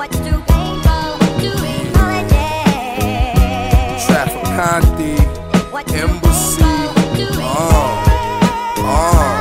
What do embassy. Ah, ah,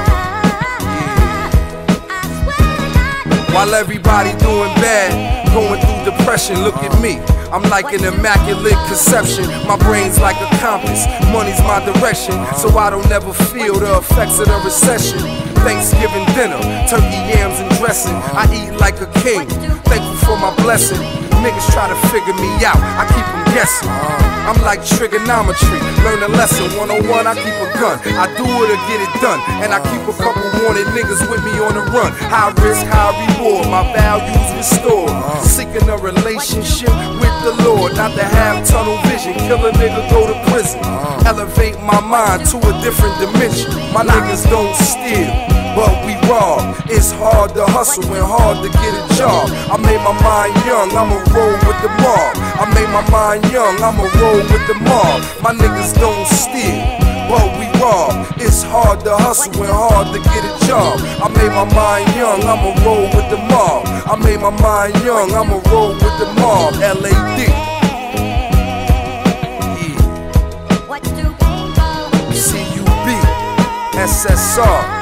While everybody doing bad, going through depression, look at me. I'm like an immaculate conception. My brain's like a compass, money's my direction, so I don't ever feel the effects of the recession. Thanksgiving dinner, turkey yams and dressing. I eat like a king, thankful for my blessing. Niggas try to figure me out, I keep them guessing. I'm like trigonometry, learn a lesson 101. I keep a gun, I do it or get it done, and I keep a couple wanted niggas with me on the run. High risk, high reward, my values restored. Seeking a relationship not to have tunnel vision. Kill a nigga, go to prison. Uh-huh. Elevate my mind to a different dimension. My niggas don't steal but we rob. It's hard to hustle and hard to get a job. I made my mind young, I'ma roll with the mob. I made my mind young, I'ma roll with the mob. My niggas don't steal, but we rob. It's hard to hustle and hard to get a job. I made my mind young, I'ma roll with the mob. I made my mind young, I'ma roll with the mob. LA isso é só.